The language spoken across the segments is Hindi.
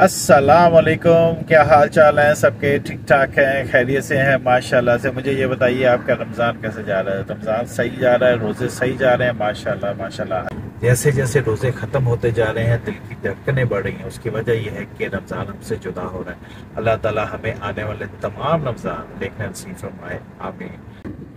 अस्सलाम वालेकुम क्या हाल चाल है? सबके ठीक ठाक हैं, खैरियत से हैं, माशाल्लाह से। मुझे ये बताइए, आपका रमज़ान कैसे जा रहा है? रमज़ान सही जा रहा है, रोज़े सही जा रहे हैं? माशाल्लाह माशाल्लाह। जैसे जैसे रोज़े ख़त्म होते जा रहे हैं, दिल की धड़कनें बढ़ रही हैं, उसकी वजह यह है कि रमज़ान हमसे जुदा हो रहा है। अल्लाह ताला हमें आने वाले तमाम रमज़ान देखने नसीब फरमाए, आमीन।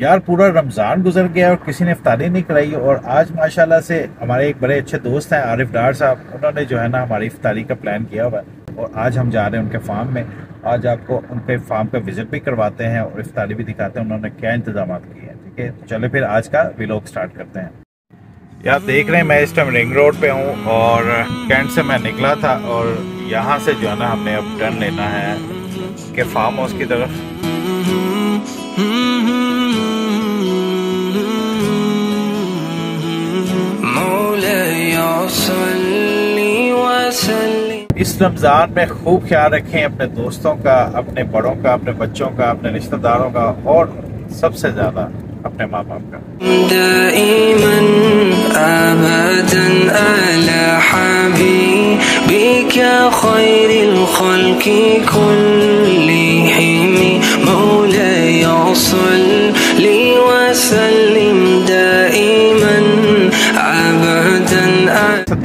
यार, पूरा रमज़ान गुजर गया और किसी ने इफ्तारी नहीं कराई और आज माशाल्लाह से हमारे एक बड़े अच्छे दोस्त हैं, आरिफ डार साहब, उन्होंने जो है ना हमारी इफ्तारी का प्लान किया हुआ है और आज हम जा रहे हैं उनके फार्म में। आज आपको उनके फार्म का विज़िट भी करवाते हैं और इफ्तारी भी दिखाते हैं, उन्होंने क्या इंतज़ाम किए हैं, ठीक है? तो चले फिर आज का विलोक स्टार्ट करते हैं। यार, देख रहे हैं, मैं इस टाइम रिंग रोड पे हूँ और कैंट से मैं निकला था और यहाँ से जो है ना हमने अब टर्न लेना है के फार्म हाउस की तरफ़। इस रमज़ान में खूब ख्याल रखें अपने दोस्तों का अपने बड़ों का अपने बच्चों का अपने रिश्तेदारों का और सबसे ज़्यादा अपने माँ बाप का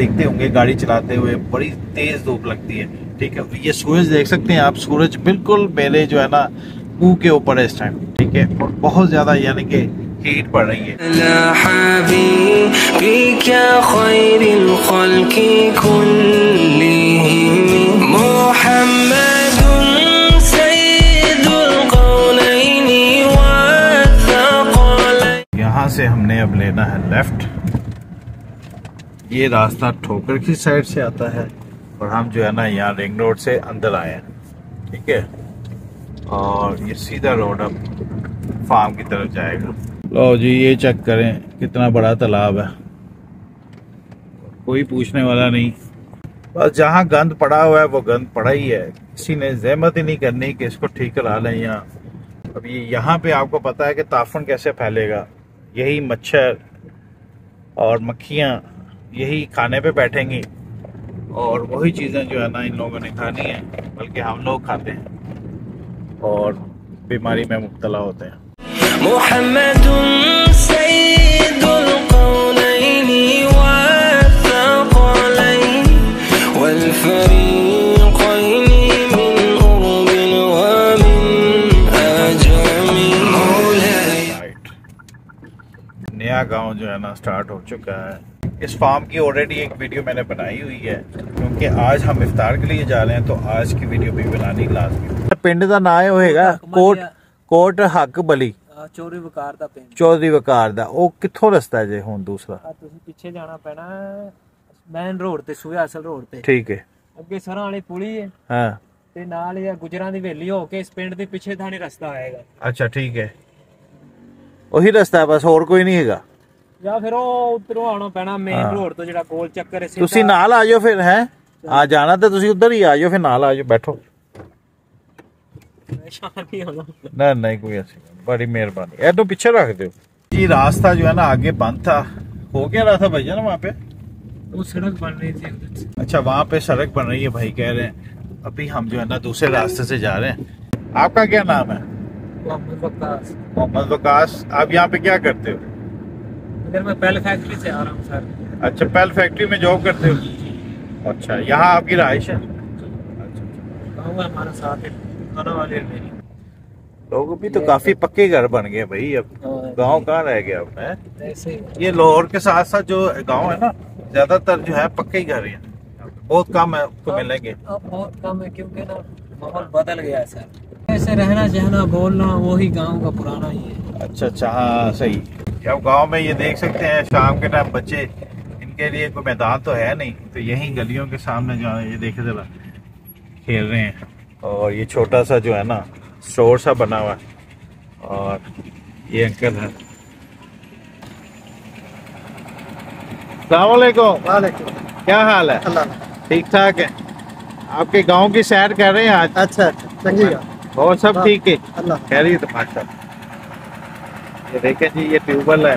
देखते होंगे गाड़ी चलाते हुए बड़ी तेज धूप लगती है। ठीक है ये सूरज देख सकते हैं आप। सूरज बिल्कुल मेरे जो है ना मुँह के ऊपर है इस टाइम ठीक है और बहुत ज़्यादा यानी कि हीट पड़ रही है। यहाँ से हमने अब लेना है लेफ़्ट ये रास्ता ठोकर की साइड से आता है और हम जो है ना यहाँ रिंग रोड से अंदर आए हैं, ठीक है? और ये सीधा रोड अब फार्म की तरफ़ जाएगा। लो जी, ये चेक करें कितना बड़ा तालाब है। कोई पूछने वाला नहीं। बस जहाँ गंद पड़ा हुआ है, वो गंद पड़ा ही है। किसी ने जहमत ही नहीं करनी कि इसको ठीक करा लें यहाँ अब ये यहाँ पे आपको पता है कि ताफन कैसे फैलेगा। यही मच्छर और मक्खियाँ यही खाने पे बैठेंगी। और वही चीज़ें जो है ना इन लोगों ने खानी है बल्कि हम लोग खाते हैं। और बीमारी में मुबतला होते हैं। नया गाँव जो है ना स्टार्ट हो चुका है। इस फार्म की ऑलरेडी एक वीडियो मैंने बनाई हुई है क्योंकि आज हम इफ्तार के लिए जा रहे हैं तो आज की वीडियो भी बनानी लाजमी पिंड का ना होएगा कोट ਕੋਟ ਹੱਕ ਬਲੀ ਚੌਧਰੀ ਵਕਾਰ ਦਾ ਪਿੰਡ ਚੌਧਰੀ ਵਕਾਰ ਦਾ ਉਹ ਕਿੱਥੋਂ ਰਸਤਾ ਹੈ ਜੇ ਹੁਣ ਦੂਸਰਾ ਆ ਤੁਸੀਂ ਪਿੱਛੇ ਜਾਣਾ ਪੈਣਾ ਮੈਨ ਰੋਡ ਤੇ ਸੂਆ ਅਸਲ ਰੋਡ ਤੇ ਠੀਕ ਹੈ ਅੱਗੇ ਸਰਾਂ ਵਾਲੀ ਪੁਲੀ ਹੈ ਹਾਂ ਤੇ ਨਾਲ ਹੀ ਗੁਜਰਾਂ ਦੀ ਹਵੇਲੀ ਹੋ ਕੇ ਇਸ ਪਿੰਡ ਦੇ ਪਿੱਛੇ ਥਾਣੀ ਰਸਤਾ ਆਏਗਾ ਅੱਛਾ ਠੀਕ ਹੈ ਉਹੀ ਰਸਤਾ ਹੈ ਬਸ ਹੋਰ ਕੋਈ ਨਹੀਂ ਹੈਗਾ ਜਾਂ ਫਿਰ ਉਹ ਉਧਰੋਂ ਆਉਣਾ ਪੈਣਾ ਮੇਨ ਰੋਡ ਤੋਂ ਜਿਹੜਾ ਗੋਲ ਚੱਕਰ ਹੈ ਤੁਸੀਂ ਨਾਲ ਆ ਜਾਓ ਫਿਰ ਹੈ ਆ ਜਾਣਾ ਤੇ ਤੁਸੀਂ ਉਧਰ ਹੀ ਆ ਜਾਓ ਫਿਰ ਨਾਲ ਆ ਜਾਓ ਬੈਠੋ ना नहीं कोई ऐसी बड़ी मेहरबानी ऐ तो पीछे रख दो ये रास्ता जो है ना आगे बंद था हो क्या रहा था भैया ना वहाँ पे वो सड़क बन रही थी अच्छा वहाँ पे सड़क बन रही है भाई कह रहे हैं अभी हम जो है ना दूसरे रास्ते से जा रहे हैं आपका क्या नाम है मोहम्मद वकास आप यहाँ पे क्या करते हो इधर मैं पहले फैक्ट्री से आ रहा हूँ सर। अच्छा पहल फैक्ट्री में जॉब करते हो? अच्छा यहाँ आपकी रहाइश है? अच्छा हमारा साथ है वाले लोग भी तो काफ़ी पक्के घर बन गए भाई अब गाँव कहाँ रह गया अब है? ये लाहौर के साथ साथ जो गाँव है ना ज़्यादातर जो है पक्के ही घर हैं। बहुत कम है आपको मिलेंगे। बहुत कम है क्योंकि ना माहौल बदल गया है सर। ऐसे रहना सहना बोलना वही गाँव का पुराना ही है। अच्छा अच्छा हाँ सही। अब गाँव में ये देख सकते हैं शाम के टाइम बच्चे इनके लिए कोई मैदान तो है नहीं तो यही गलियों के सामने जो है ये देखे जरा खेल रहे हैं। और ये छोटा सा जो है ना स्टोर सा बना हुआ है। और ये अंकल है। वालेकुम। क्या हाल है? ठीक ठाक है? आपके गाँव की सैर कर रहे हैं आज? अच्छा चंगी और सब ठीक है? अल्लाह। कह रही तो माशा ये देखें जी, ये ट्यूबवेल है।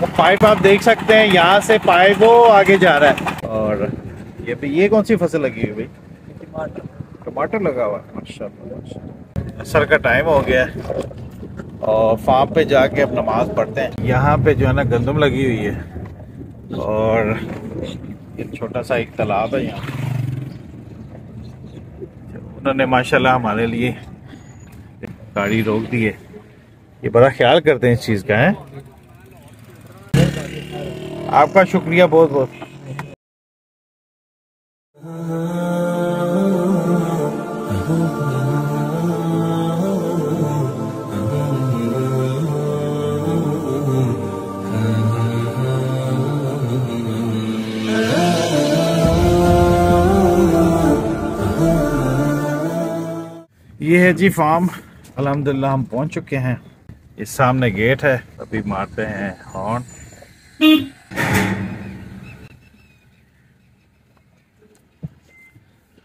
वो पाइप आप देख सकते हैं, यहाँ से पाइप वो आगे जा रहा है। और ये भी, ये कौन सी फ़सल लगी हुई भाई? टमाटर लगा हुआ है। माशाल्लाह असर का टाइम हो गया है। और फार्म पे जाके अब नमाज़ पढ़ते हैं। यहाँ पे जो है ना, गंदम लगी हुई है। और एक छोटा सा एक तालाब है यहाँ। उन्होंने माशाल्लाह हमारे लिए गाड़ी रोक दी है। ये बड़ा ख्याल करते हैं इस चीज़ का, है? आपका शुक्रिया बहुत बहुत। ये है जी फार्म। अल्हम्दुलिल्लाह, हम पहुँच चुके हैं। इस सामने गेट है, अभी मारते हैं हॉर्न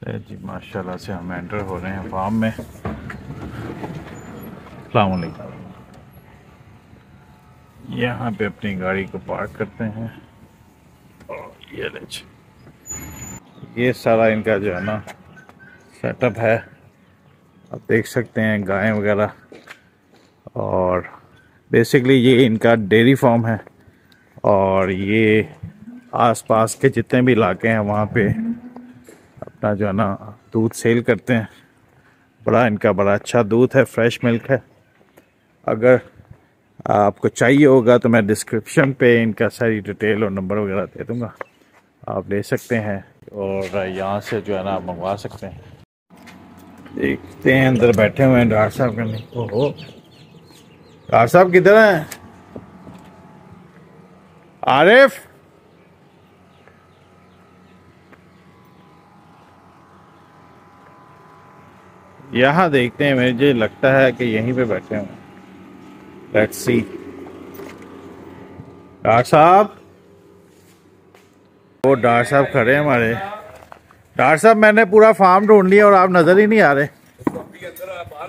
जी, माशाल्लाह से हम एंटर हो रहे हैं फार्म में। अलैक्म यहाँ पे अपनी गाड़ी को पार्क करते हैं। और ये ये सारा इनका जो है ना सेटअप है। आप देख सकते हैं गाय वगैरह। बेसिकली ये इनका डेयरी फार्म है और ये आसपास के जितने भी इलाके हैं वहाँ पे अपना जो है ना दूध सेल करते हैं। बड़ा इनका बड़ा अच्छा दूध है, फ्रेश मिल्क है। अगर आपको चाहिए होगा तो मैं डिस्क्रिप्शन पे इनका सारी डिटेल और नंबर वगैरह दे दूँगा। आप ले सकते हैं और यहाँ से जो है ना आप मंगवा सकते हैं। देखते हैं, अंदर बैठे हुए हैं डॉक्टर साहब करने। ओहो। डॉक्टर साहब किधर हैं? आरिफ? यहाँ देखते हैं, मुझे लगता है कि यहीं पे बैठे हुए लेट्स सी डॉक्टर साहब? वो डॉक्टर साहब खड़े हैं हमारे। डॉक्टर साहब, मैंने पूरा फार्म ढूंढ लिया और आप नज़र ही नहीं आ रहे।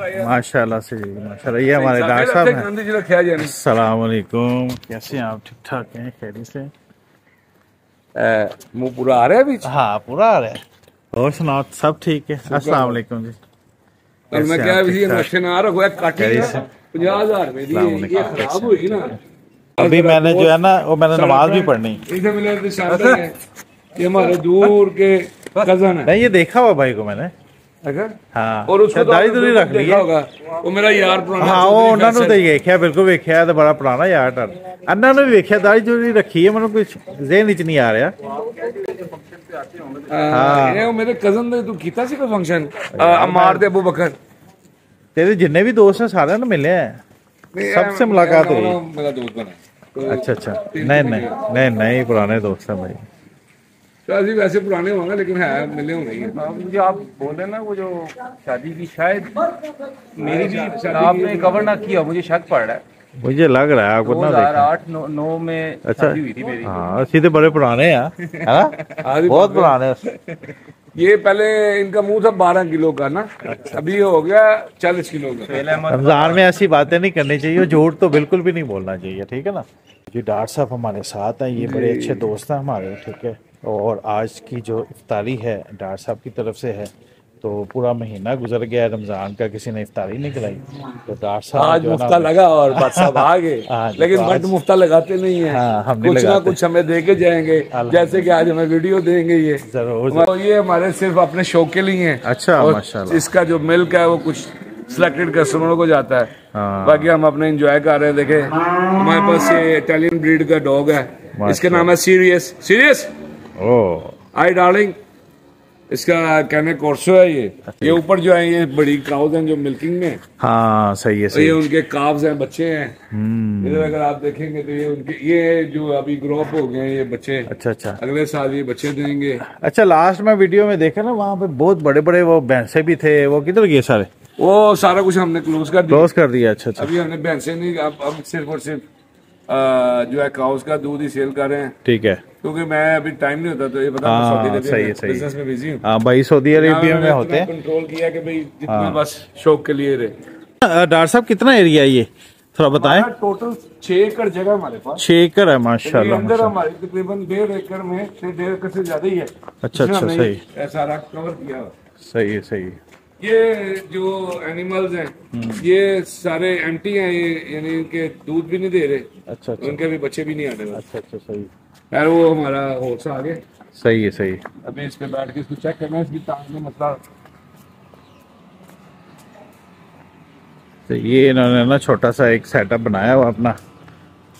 माशाल्लाह से माशाल्लाह। ये हमारे डॉक्टर साहब हैं। अस्सलाम वालेकुम कैसे हैं आप? ठीक ठाक हैं? खैरी से? मुँह पूरा आ रहा है बीच? हाँ पूरा आ रहा है। और सुनाओ सब ठीक है? अस्सलाम वालेकुम जी। कल मैं क्या भी? मशीन आ रखो है काटी खैरी है से? पंजाह हज़ार रुपए दी ये। खराब हुई ना। अभी मैंने जो है ना वो मैंने नमाज़ भी पढ़नी। थे शामिल ये हमारे दूर के कज़न है। नहीं ये देखा हुआ भाई को मैंने। अगर हाँ और उसको शायद तो दाढ़ी आपने दूरी बिल्कुल रख ली देखा है होगा वो मेरा यार पुराना हाँ चौधरी ਉਹ ਉਹਨਾਂ ਨੂੰ फैसल। ਤੇ ਵੇਖਿਆ ਬਿਲਕੁਲ ਵੇਖਿਆ ਇਹ ਤਾਂ ਬੜਾ ਪੁਰਾਣਾ ਯਾਰ ਟਰ ਅੰਨਾਂ ਨੂੰ ਵੀ ਵੇਖਿਆ ਦਾੜੀ ਜੁੜੀ ਰੱਖੀ ਹੈ ਮੈਨੂੰ ਕੁਝ ਜ਼ਿਹਨ ਵਿੱਚ ਨਹੀਂ ਆ ਰਿਹਾ हाँ, ये वो मेरे कजन ने तू कीता सी कोई फंक्शन अमार दे अबू बकर ਤੇਰੇ ਜਿੰਨੇ ਵੀ ਦੋਸਤ ਨੇ ਸਾਰਿਆਂ ਨੂੰ ਮਿਲਿਆ ਹੈ सबसे मुलाकात हुई। मेरा दोस्त बना तो अच्छा अच्छा नहीं नहीं नहीं नहीं पुराने दोस्त हैं भाई तो शादी वैसे पुराने होंगे लेकिन है मिले होंगे हाँ, मुझे आप बोले ना वो जो शादी की शायद मेरी भी हाँ, आपने कवर ना किया मुझे शक पड़ रहा है। मुझे लग रहा है आपको ना आठ नौ, नौ में अच्छा। हाँ सीधे तो बड़े पुराने हैं है बहुत पुराने। ये पहले इनका मुँह था बारह किलो का ना? अच्छा। अभी हो गया चालीस किलो का। रमज़ान में ऐसी बातें नहीं करनी चाहिए झूठ तो बिल्कुल भी नहीं बोलना चाहिए ठीक है ना? जी डॉक्टर साहब हमारे साथ हैं ये बड़े अच्छे दोस्त हैं हमारे ठीक है? और आज की जो इफ्तारी है डॉक्टर साहब की तरफ़ से है तो पूरा महीना गुजर गया रमज़ान का किसी ने इफ्तारी नहीं कराई तो डॉक्टर साहब आज मुफ्ता लगा और सब आ गए हाँ, लेकिन तो बट मुफ्ता लगाते नहीं है। हाँ, हम कुछ ना कुछ हमें दे के जाएँगे जैसे कि आज हमें वीडियो देंगे ये। ज़रूर तो ये हमारे सिर्फ़ अपने शौक के लिए है। अच्छा और इसका जो मिल्क है वो कुछ सिलेक्टेड कस्टमरों को जाता है। हाँ। बाकी हम अपने इंजॉय कर रहे हैं देखे। हमारे पास ये इटालियन ब्रीड का डॉग है। इसके। नाम है सीरियस सीरियस ओ। आई डार्लिंग इसका कहने कोर्सो है ये। ये ऊपर जो है ये बड़ी काउज हैं जो मिल्किंग में। हाँ सही है ये सही। उनके काव्स हैं बच्चे हैं। हम्म। इधर अगर आप देखेंगे तो ये उनके ये जो अभी ग्रो अप हो गए हैं ये बच्चे। अच्छा अच्छा। अगले साल ये बच्चे देंगे। अच्छा लास्ट में वीडियो में देखा ना वहाँ पे बहुत बड़े बड़े वो भैंसे भी थे वो किधर गए सारे? वो सारा कुछ हमने क्लोज कर दिया। क्लोज कर दिया अच्छा अच्छा। अभी हमने भैंसे नहीं अब अब सिर्फ़ और सिर्फ़ जो है काउस का दूध ही सेल कर रहे हैं। ठीक है। क्योंकि मैं अभी टाइम नहीं होता तो ये पता हाँ, सऊदी सही है, सही बिज़नेस में बिज़ी हूँ। हाँ भाई सऊदी अरेबिया में होते हैं। कंट्रोल किया कि भाई जितना बस शौक के लिए रहे। डॉक्टर साहब कितना एरिया है ये? थोड़ा बताएँ। टोटल छह एकड़ जगह हमारे पास। छह एकड़ है माशाल्लाह अंदर। हमारे तकरीबन डेढ़ एकड़ में से डेढ़ एकड़ से ज़्यादा ही है। अच्छा, अच्छा, सही। सारा कवर किया सही है सही है। ये जो एनिमल्स हैं हम्म। ये सारे एम्प्टी हैं ये यानी इनके दूध भी नहीं दे रहे। अच्छा अच्छा। इनके भी बच्चे भी नहीं आने वाले। अच्छा अच्छा सही। यार वो हमारा हॉर्स आ गया। सही है सही है। अभी इस पे बैठ के इसको चेक करना है इसकी टांग में मसला। तो ये इन्होंने ना छोटा सा एक सेटअप बनाया हुआ अपना।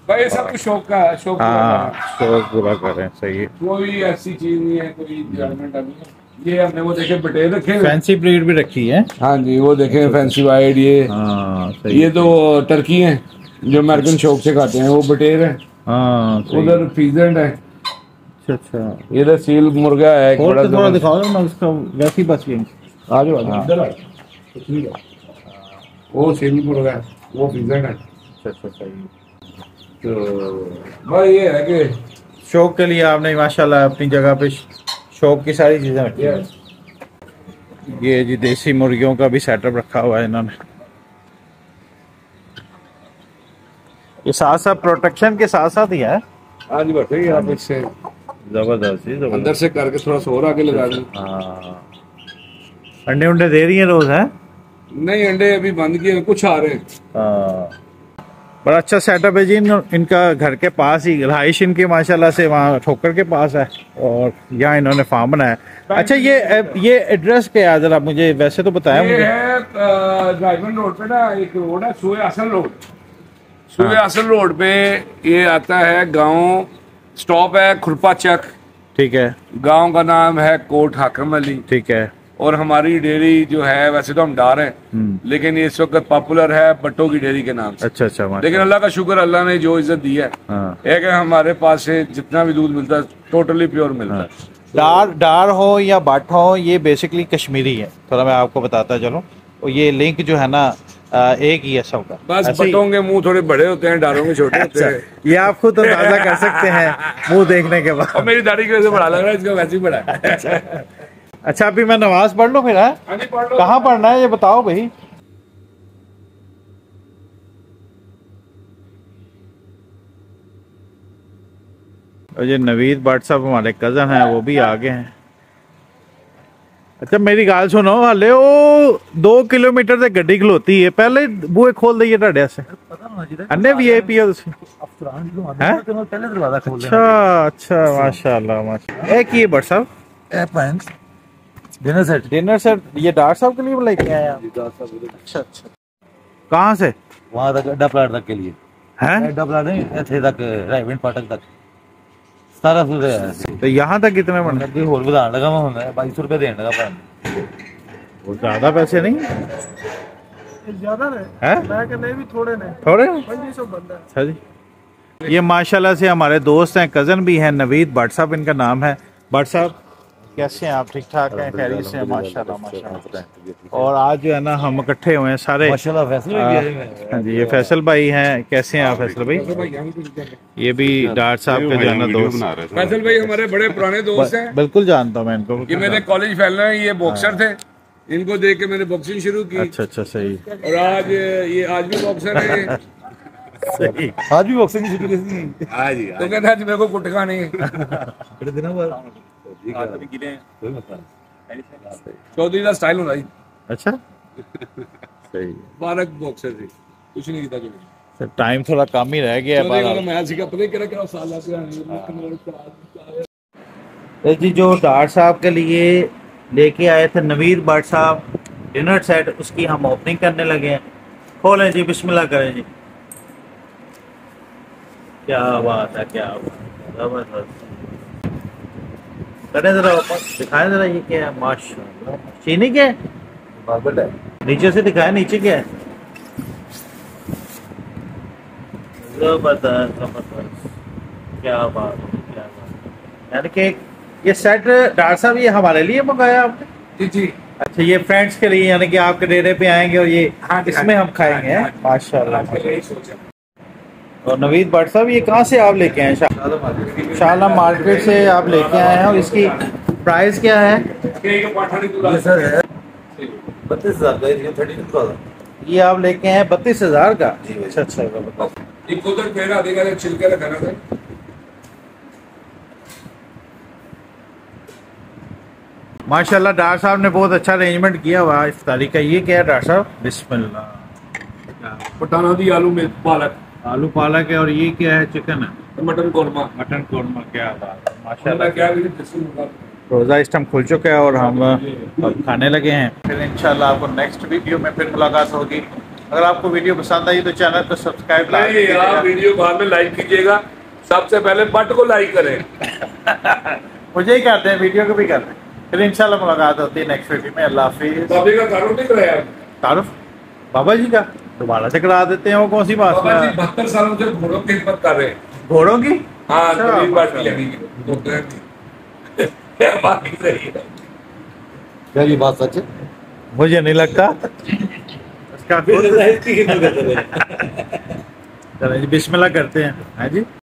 भाई सब कुछ शौक का है शौक हाँ है। शौक पूरा करें सही है। कोई ऐसी चीज़ नहीं है कोई एनवायरमेंट अभी ये हमने वो देखे बटेर रखे हैं। फैंसी ब्रीड भी रखी है। हाँ जी वो देखे फैंसी वाइड ये। हाँ सही ये तो टर्की है जो अमेरिकन शौक से खाते हैं वो बटेर है। हाँ उधर फीजेंट है। अच्छा अच्छा। इधर सील मुर्गा है और तो थोड़ा दिखाओ ना उसका वैसे ही बस आ जाओ आ जाओ इधर आ है। वो सील मुर्गा है वो फीजेंट है। अच्छा अच्छा सही तो भाई ये है कि शौक के लिए आपने माशाल्लाह अपनी जगह पे शौक की सारी चीज़ें रखी ये हैं ये जी देसी मुर्गियों का भी सेटअप रखा हुआ है इन्होंने। ये साथ साथ प्रोटेक्शन के साथ साथ ही। है आज बैठे आप इससे ज़बरदस्त अंदर से करके थोड़ा सा और आगे लगा दें। हाँ। अंडे उंडे दे रही हैं रोज हैं? नहीं अंडे अभी बंद किए कुछ आ रहे हैं। हाँ। बड़ा अच्छा सेटअप है जी इन, इनका घर के पास ही रहाइश इनकी माशाल्लाह से वहाँ ठोकर के पास है और यहाँ इन्होंने फार्म बनाया। है। अच्छा ये ये एड्रेस क्या है? जरा मुझे वैसे तो बताया मुझे। है रोड पे ना एक रोड है सुए असल रोड सुए असल रोड पे ये आता है गाँव स्टॉप है खुरपा चक। ठीक है। गाँव का नाम है कोट हाकम अली। ठीक है। और हमारी डेयरी जो है वैसे तो हम डार हैं हम्म, लेकिन इस वक्त पॉपुलर है बट्टो की डेयरी के नाम से। अच्छा अच्छा लेकिन अल्लाह का शुक्र अल्लाह ने जो इज़्ज़त दी है। हाँ। एक है हमारे पास से जितना भी दूध मिलता है टोटली प्योर मिलता है। डार डार हो या बाट हो ये बेसिकली कश्मीरी है। थोड़ा मैं आपको बताता चलूँ। और ये लिंक जो है ना एक ही है सबका बस ही- बट्टों के मुँह थोड़े बड़े होते हैं डारों के छोटे होते अच्छा हैं। ये आप खुद अंदाज़ा कर सकते हैं मुँह देखने के बाद। मेरी दाढ़ी की वजह से बड़ा लग रहा है इसका वैसे ही बड़ा है। अच्छा। अभी मैं नमाज़ पढ़ लूँ फिर है? हाँ। कहाँ पढ़ना है ये बताओ भाई। और ये नवीद भट्ट साहब हमारे कज़न हैं वो भी आगे हैं। अच्छा मेरी गाल सुनो हाले ਉਹ 2 ਕਿਲੋਮੀਟਰ ਤੇ ਗੱਡੀ ਖਲੋਤੀ ਹੈ ਪਹਿਲੇ ਬੂਹੇ ਖੋਲ ਦਈਏ ਤੁਹਾਡੇ ਵਾਸਤੇ ਅੰਨੇ ਵੀਆਈਪੀ ਹੋ ਤੁਸੀਂ ਹੈਂ? पहले दरवाजा खोल अच्छा अच्छा माशाल्लाह माशाल्लाह ये की है भट्ट साहब डिनर सेट डिनर सेट ये डॉक्टर साहब के लिए लेके आए आप अच्छा अच्छा कहाँ से वहाँ तक अड्डा प्लाट तक के लिए हैं अड्डा प्लाट नहीं थे तक रायविंड फाटक तक सतारह सौ रुपये तो यहाँ तक कितने बन ਅੱਗੇ ਹੋਰ ਵਧਾਉਣ ਲੱਗਾ ਮੈਂ ਹੁਣ 2200 ਰੁਪਏ ਦੇਣ ਲੱਗਾ ਭੈਣ वो ज्यादा पैसे नहीं ज्यादा ने है मैं कहने भी थोड़े ने थोड़े पंजी सौ बंदा अच्छा जी ये माशाल्लाह से हमारे दोस्त हैं कजन भी हैं नवीद भट्ट साहब इनका नाम है भट्ट साहब कैसे हैं आप? ठीक ठाक हैं? खैरियत से हैं माशाल्लाह माशाल्लाह। और आज जो है ना हम इकट्ठे हुए हैं सारे। माशाल्लाह फैसले भी हैं हाँ। जी ये फैसल भाई हैं। कैसे हैं आप फैसल भाई? ये भी डॉक्टर साहब के जो है ना दोस्त। फैसल भाई हमारे बड़े पुराने दोस्त हैं। बिल्कुल जानता हूँ मैं इनको। ये मेरे कॉलेज फैलना है ये बॉक्सर थे। इनको देख के मैंने बॉक्सिंग शुरू की। अच्छा अच्छा सही। और आज ये आज भी बॉक्सर है सही। आज भी बॉक्सिंग शुरू की? थी तो कहता है आज मेरे को कुट खाने बड़े दिनों बाद। चौधरी का स्टाइल होना जी अच्छा? सही बारह बॉक्सर थे। कुछ नहीं किया सर टाइम थोड़ा कम ही रह गया है बारह। का पता ही करा साल आपके तो जी जो डॉक्टर साहब के लिए लेके आए थे नवीद भट्ट साहब डिनर सेट उसकी हम ओपनिंग करने लगे हैं। खोलें जी बिस्मिल्लाह करें जी। क्या बात है क्या बात है। ज़बरदस्त। करें जरा दिखाएँ जरा ये क्या है? माशाल्लाह चीनी क्या है? मार्बल है। नीचे से दिखाएँ नीचे क्या है? ज़बरदस्त ज़बरदस्त क्या बात है क्या बात यानी कि ये सेट डॉक्टर साहब ये हमारे लिए मंगाया आपने? जी जी। अच्छा ये फ्रेंड्स के लिए यानी कि आपके डेरे पे आएँगे और ये हाँ इसमें हाँ हम खाएँगे हाँ माशाल्लाह लिए ही सोचा। और नवीद भट्ट साहब ये कहाँ से आप लेके आए हैं? शाला मार्केट से आप लेके आए हैं और इसकी प्राइस क्या है? बत्तीस हज़ार ये आप लेके हैं बत्तीस हज़ार का? अच्छा अच्छा था माशाल्लाह डॉक्टर साहब ने बहुत अच्छा अरेंजमेंट किया हुआ इफ्तारी का ये क्या है डॉक्टर साहब? बिस्मिल्लाह। पठाना दी आलू में पालक। आलू पालक है और ये क्या है चिकन है? मटन कौरमा। मटन कौरमा क्या बात है माशाल्लाह। क्या भी जिसम होगा रोज़ा इस टाइम खुल चुका है और हम खाने लगे हैं। फिर इंशाल्लाह आपको नेक्स्ट वीडियो में फिर मुलाकात होगी। अगर आपको वीडियो पसंद आई तो चैनल को सब्सक्राइब नहीं आप कीजिएगा वीडियो बाद में लाइक कीजिएगा। सबसे पहले बट को लाइक करें। मुझे ही करते हैं वीडियो को भी करते हैं। फिर इंशाल्लाह मुलाकात होती है नेक्स्ट वीडियो में। अल्लाह हाफिज़। का कराया तारुफ? बाबा जी का? दोबारा से करा देते हैं वो कौन सी बात है? बहत्तर सालों से घोड़ों की खिदमत कर रहे हैं। घोड़ों की? हाँ अच्छा, पार्टी लगेगी। क्या बात सही क्या ये बात सच है? मुझे नहीं लगता। इसका चलें जी बिस्मिल्लाह करते हैं। हाँ जी।